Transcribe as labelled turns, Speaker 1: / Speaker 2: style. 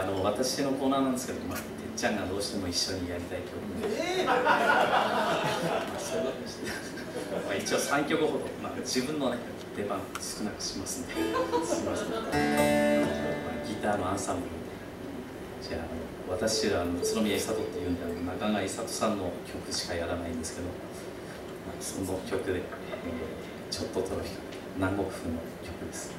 Speaker 1: あの私のコーナーなんですけど、まあ、てっちゃんがどうしても一緒にやりたい曲で、えー、まあ、一応3曲ほど、まあ、自分の、ね、出番少なくしますんで。すみません、まあ、ギターのアンサンブルじゃあ私は宇都宮久人っていうんで中川久人さんの曲しかやらないんですけど、まあ、その曲で、えー、ちょっとトロフィー南国風の曲です。